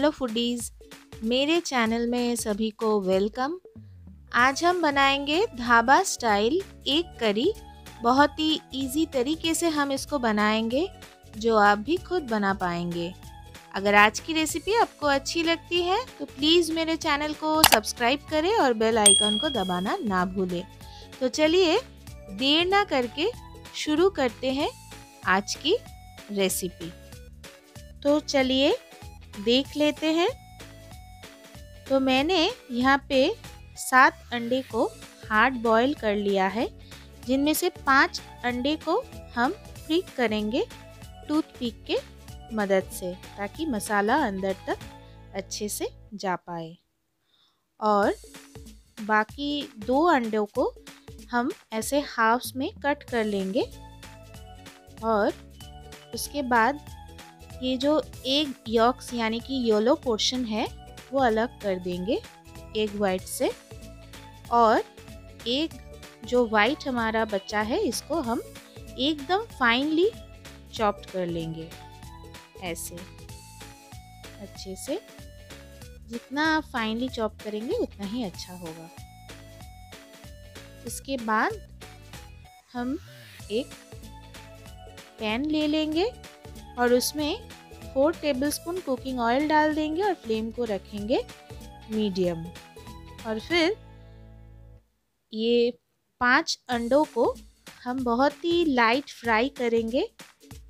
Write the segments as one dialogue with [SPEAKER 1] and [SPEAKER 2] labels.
[SPEAKER 1] Hello foodies, मेरे channel में सभी को वेलकम। आज हम बनाएँगे ढाबा स्टाइल एक करी। बहुत ही इजी तरीके से हम इसको बनाएँगे, जो आप भी खुद बना पाएँगे। अगर आज की रेसिपी आपको अच्छी लगती है तो प्लीज़ मेरे चैनल को सब्सक्राइब करें और बेल आइकन को दबाना ना भूलें। तो चलिए, देर ना करके शुरू करते हैं आज की रेसिपी। तो चलिए देख लेते हैं। तो मैंने यहाँ पे सात अंडे को हार्ड बॉईल कर लिया है। जिनमें से पाँच अंडे को हम फ्रीक करेंगे टूथपिक के मदद से, ताकि मसाला अंदर तक अच्छे से जा पाए। और बाकी दो अंडों को हम ऐसे हाफ्स में कट कर लेंगे। और उसके बाद ये जो एग यॉक्स यानी कि येलो पोर्शन है, वो अलग कर देंगे एग वाइट से। और एग जो वाइट हमारा बच्चा है, इसको हम एकदम फाइनली चॉप्ड कर लेंगे, ऐसे। अच्छे से। जितना आप फाइनली चॉप करेंगे, उतना ही अच्छा होगा। इसके बाद हम एक पैन ले लेंगे। और उसमें फोर टेबलस्पून कुकिंग ऑयल डाल देंगे और फ्लेम को रखेंगे मीडियम और फिर ये पाँच अंडों को हम बहुत ही लाइट फ्राई करेंगे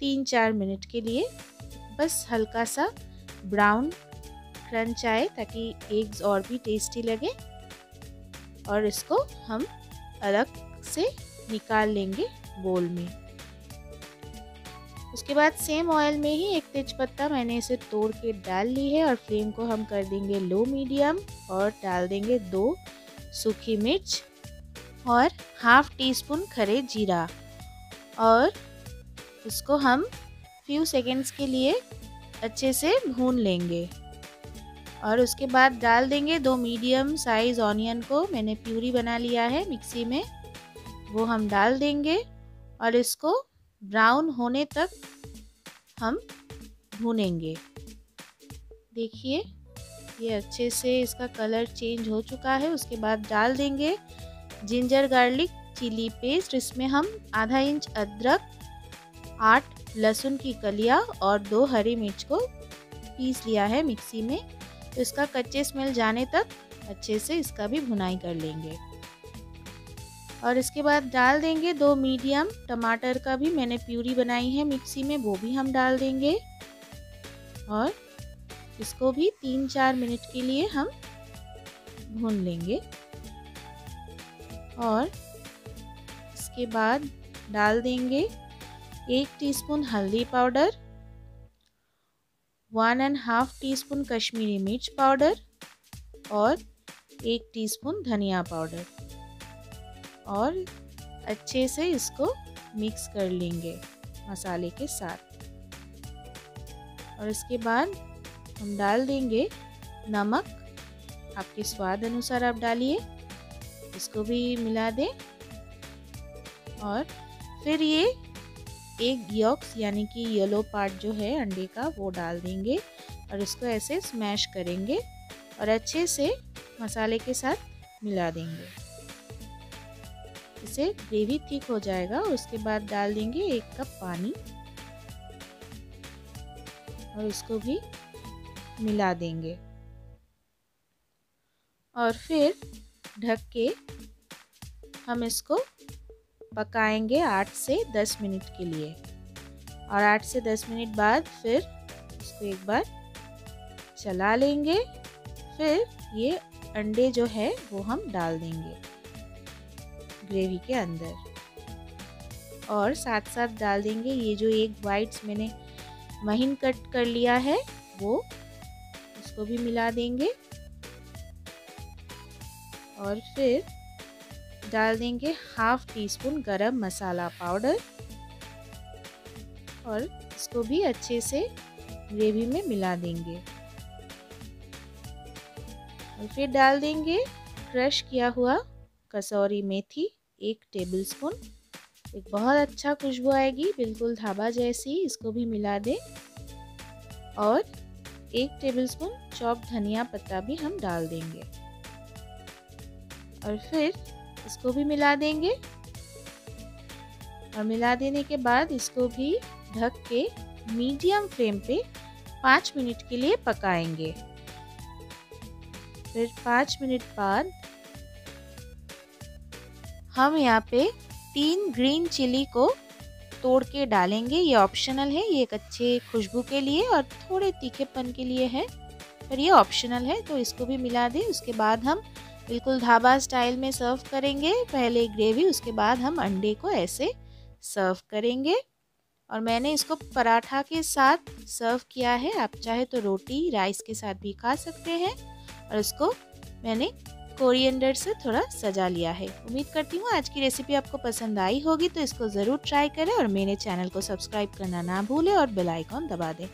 [SPEAKER 1] तीन चार मिनट के लिए। बस हल्का सा ब्राउन क्रंच आए ताकि एग्स और भी टेस्टी लगे। और इसको हम अलग से निकाल लेंगे बोल में। उसके बाद सेम ऑयल में ही एक तेजपत्ता मैंने इसे तोड़ के डाल ली है और फ्लेम को हम कर देंगे लो मीडियम और डाल देंगे दो सूखी मिर्च और हाफ़ टी स्पून खरे जीरा। और उसको हम फ्यू सेकेंड्स के लिए अच्छे से भून लेंगे। और उसके बाद डाल देंगे दो मीडियम साइज़ ऑनियन को मैंने प्यूरी बना लिया है मिक्सी में। वो हम डाल देंगे और इसको ब्राउन होने तक हम भूनेंगे। देखिए, ये अच्छे से इसका कलर चेंज हो चुका है। उसके बाद डाल देंगे जिंजर गार्लिक चिली पेस्ट। इसमें हम आधा इंच अदरक, आठ लहसुन की कलिया और दो हरी मिर्च को पीस लिया है मिक्सी में। तो इसका कच्चे स्मेल जाने तक अच्छे से इसका भी भुनाई कर लेंगे। और इसके बाद डाल देंगे दो मीडियम। टमाटर का भी मैंने प्यूरी बनाई है मिक्सी में, वो भी हम डाल देंगे। और इसको भी तीन चार मिनट के लिए हम भून लेंगे। और इसके बाद डाल देंगे एक टीस्पून हल्दी powder, one and half teaspoon Kashmiri मिर्च पाउडर और एक टीस्पून धनिया पाउडर। और अच्छे से इसको मिक्स कर लेंगे मसाले के साथ। और इसके बाद हम डाल देंगे नमक। आपके स्वाद अनुसार आप डालिए, इसको भी मिला दें। और फिर ये एक यॉक्स यानी कि येलो पार्ट जो है अंडे का, वो डाल देंगे और इसको ऐसे स्मैश करेंगे और अच्छे से मसाले के साथ मिला देंगे। इससे ग्रेवी थिक हो जाएगा। उसके बाद डाल देंगे एक कप पानी। और इसको भी मिला देंगे। और फिर ढक के हम इसको पकाएँगे आठ से दस मिनट के लिए। और आठ से दस मिनट बाद फिर इसको एक बार चला लेंगे। फिर ये अंडे जो है वो हम डाल देंगे। ग्रेवी के अंदर। और साथ साथ डाल देंगे ये जो एक वाइट्स मैंने महीन कट कर लिया है, वो उसको भी मिला देंगे। और फिर डाल देंगे हाफ़ टी स्पून गरम मसाला पाउडर और इसको भी अच्छे से ग्रेवी में मिला देंगे। और फिर डाल देंगे क्रश किया हुआ कसौरी मेथी। एक टेबल स्पून एक बहुत अच्छा खुशबू आएगी, बिल्कुल ढाबा जैसी, इसको भी मिला दें। और एक टेबल स्पून चॉप धनिया पत्ता भी हम डाल देंगे। और फिर इसको भी मिला देंगे। और मिला देने के बाद इसको भी ढक के मीडियम फ्लेम पे पाँच मिनट के लिए पकाएँगे। फिर पाँच मिनट बाद हम यहाँ पे तीन ग्रीन चिली को तोड़ के डालेंगे। ये ऑप्शनल है, ये एक अच्छे खुशबू के लिए और थोड़े तीखेपन के लिए है, पर ये ऑप्शनल है तो इसको भी मिला दें। उसके बाद हम बिल्कुल ढाबा स्टाइल में सर्व करेंगे। पहले ग्रेवी उसके बाद हम अंडे को ऐसे सर्व करेंगे। और मैंने इसको पराठा के साथ सर्व किया है। आप चाहे तो रोटी राइस के साथ भी खा सकते हैं। और इसको मैंने कोरिएंडर से थोड़ा सजा लिया है। उम्मीद करती हूँ आज की रेसिपी आपको पसंद आई होगी तो इसको ज़रूर ट्राई करें और मेरे चैनल को सब्सक्राइब करना ना भूलें और बेल आइकॉन दबा दें।